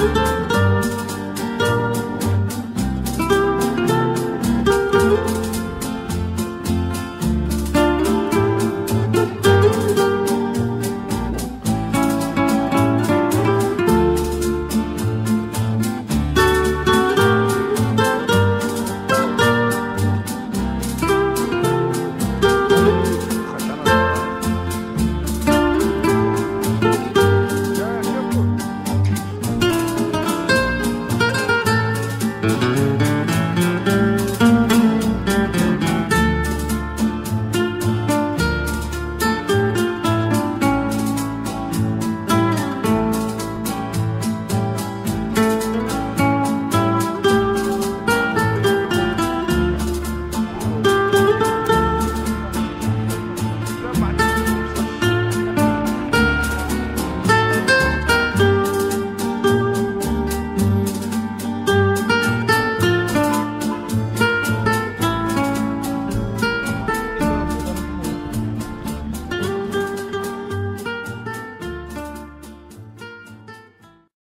You. Thank you.